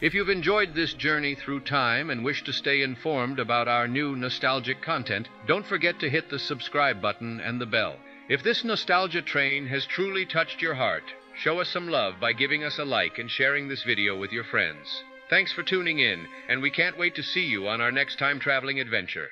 If you've enjoyed this journey through time and wish to stay informed about our new nostalgic content, don't forget to hit the subscribe button and the bell. If this nostalgia train has truly touched your heart, show us some love by giving us a like and sharing this video with your friends. Thanks for tuning in, and we can't wait to see you on our next time traveling adventure.